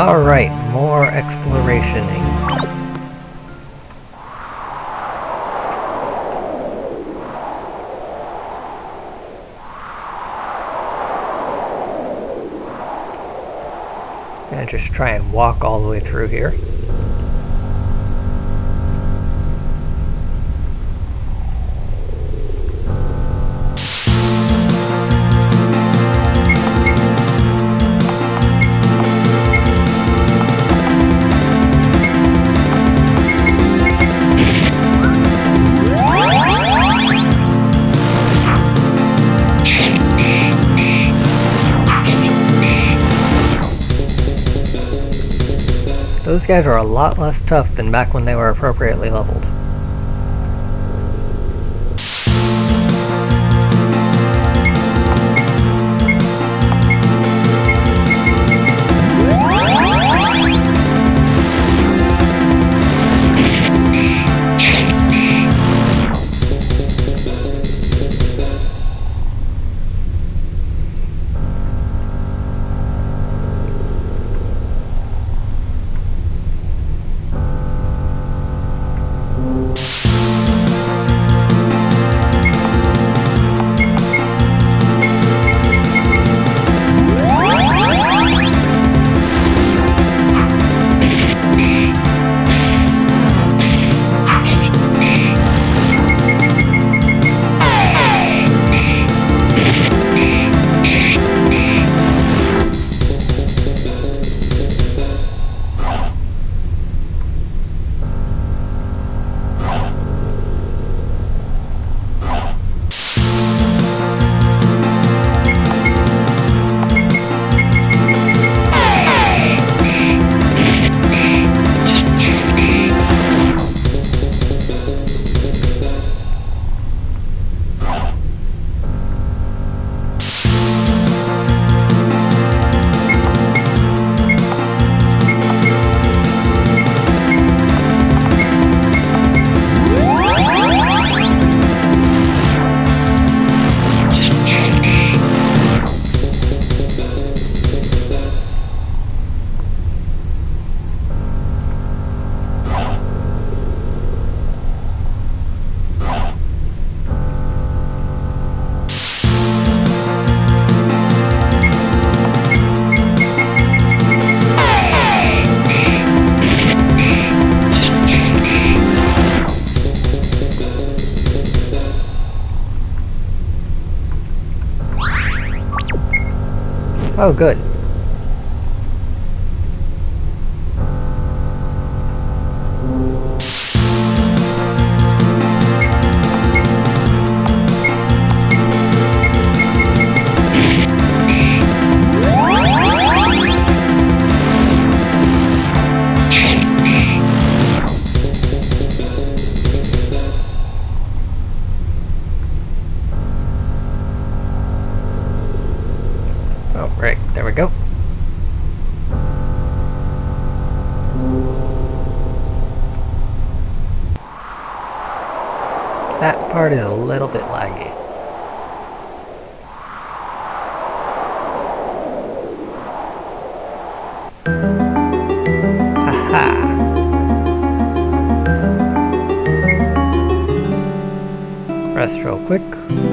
Alright, more explorationing. And just try and walk all the way through here. Guys are a lot less tough than back when they were appropriately leveled. Oh, good. Real quick.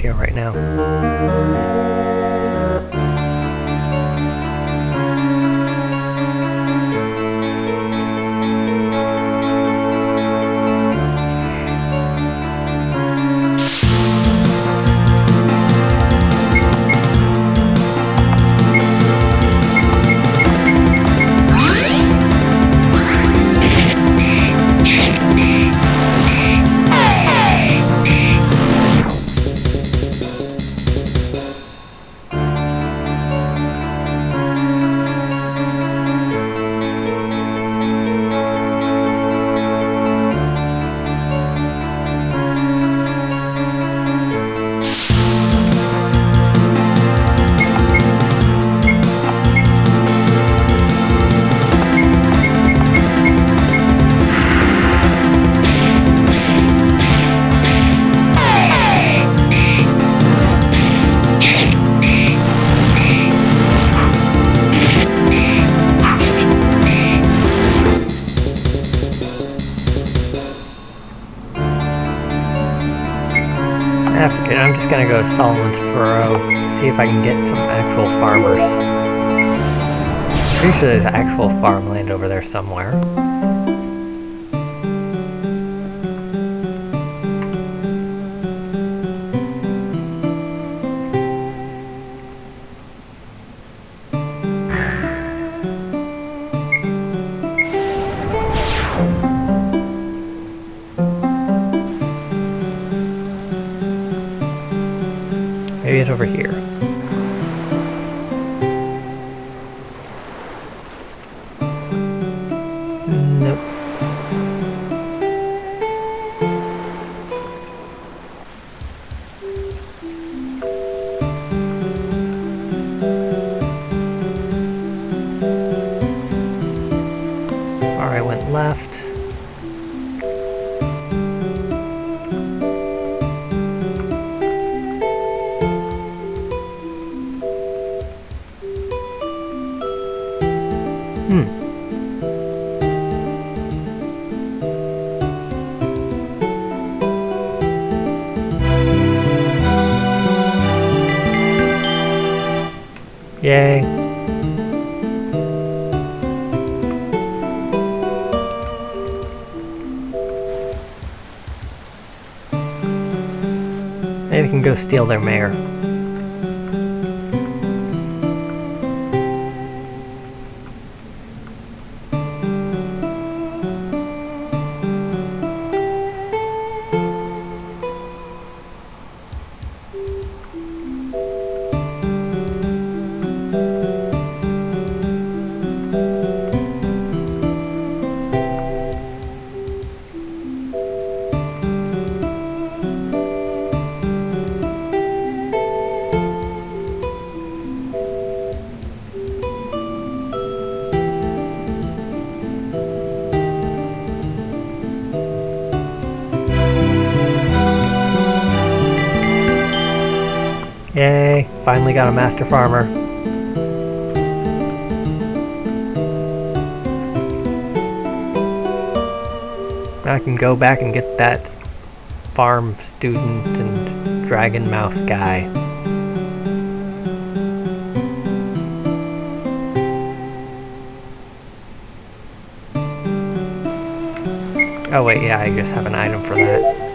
Idea right now. I'm just gonna go to Solomon's Furrow, see if I can get some actual farmers. Pretty sure there's actual farmland over there somewhere. Steal their mayor. Finally got a master farmer. I can go back and get that farm student and dragon mouse guy. Oh wait, yeah, I just have an item for that.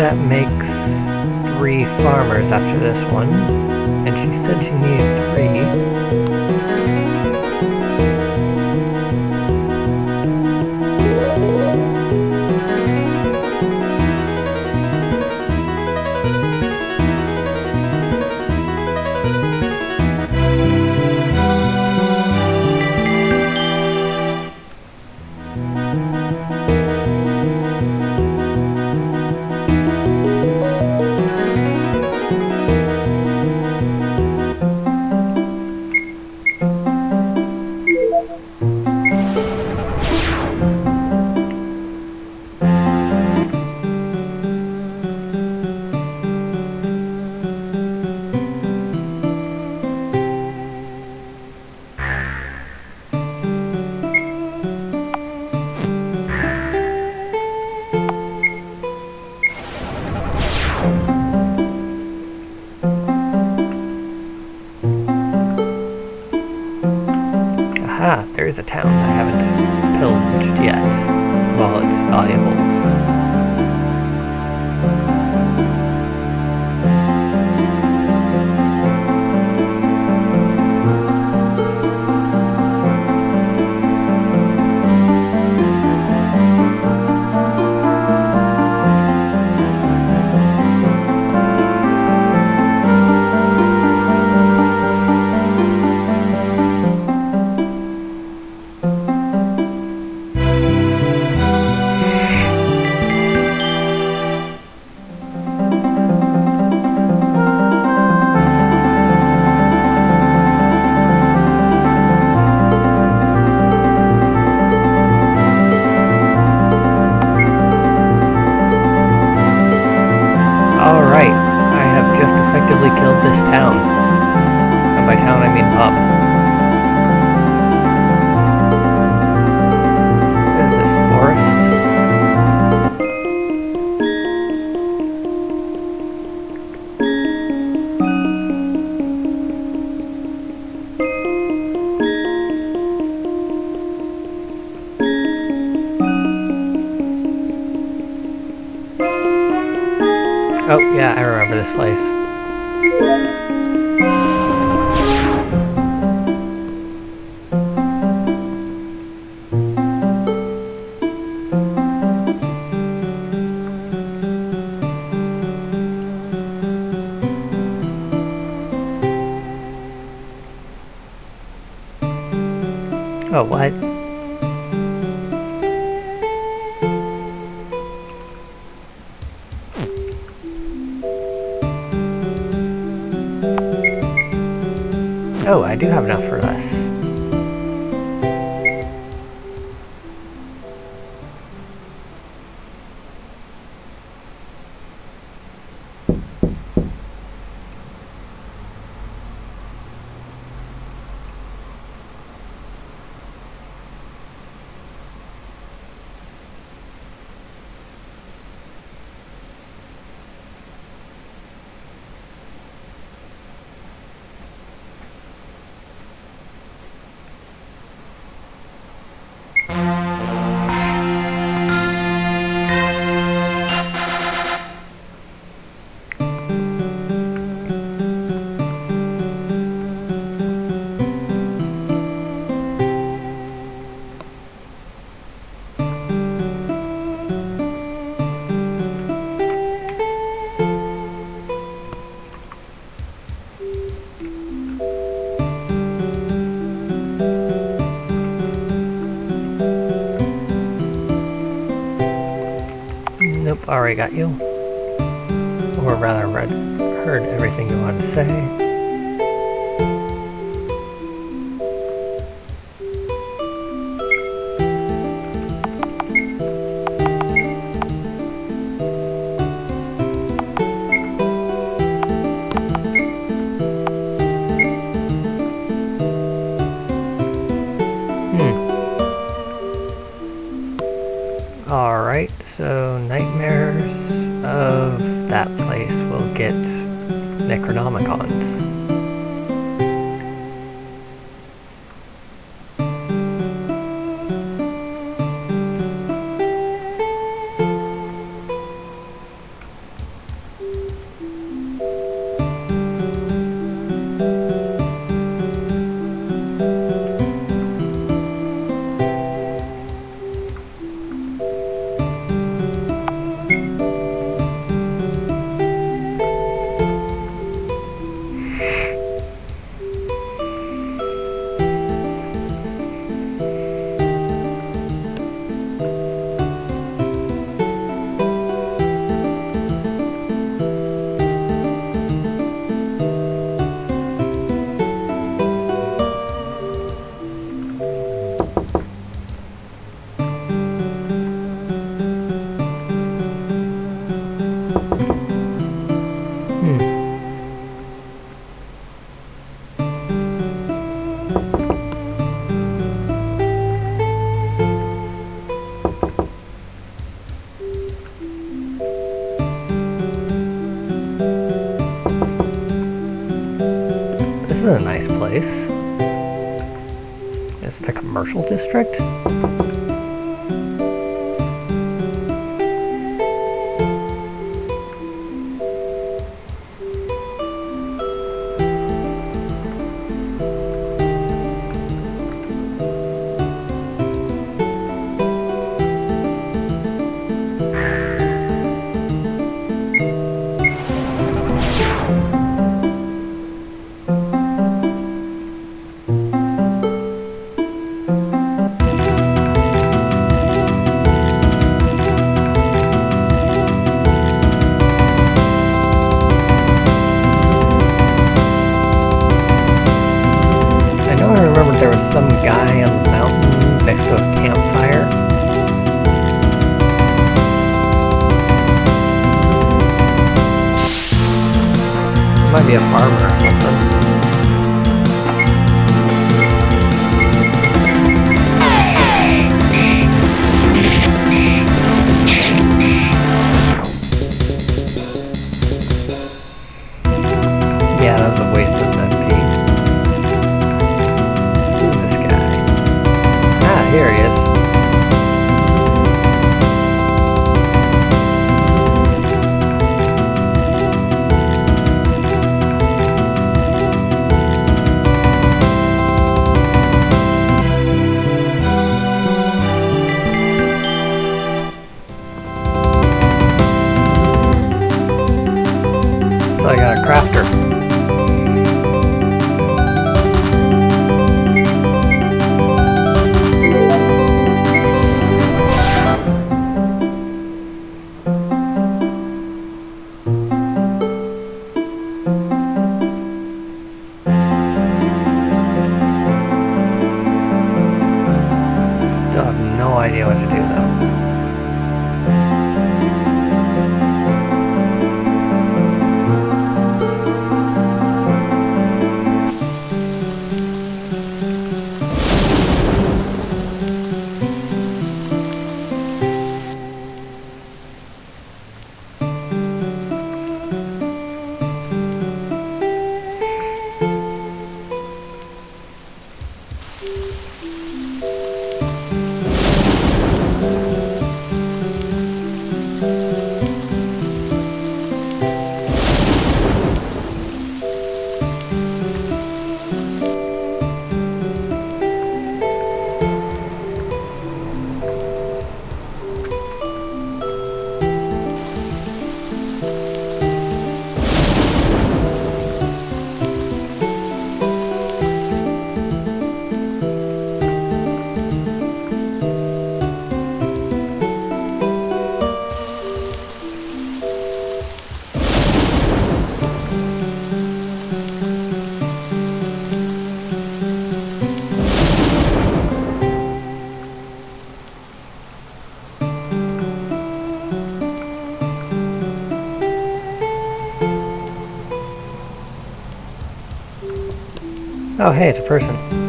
That makes three farmers after this one. And she said she needed three. Place. Already got you. Or rather, read, heard everything you wanted to say. This is a nice place. Is it a commercial district? might be a farmer or something. Oh, hey, it's a person.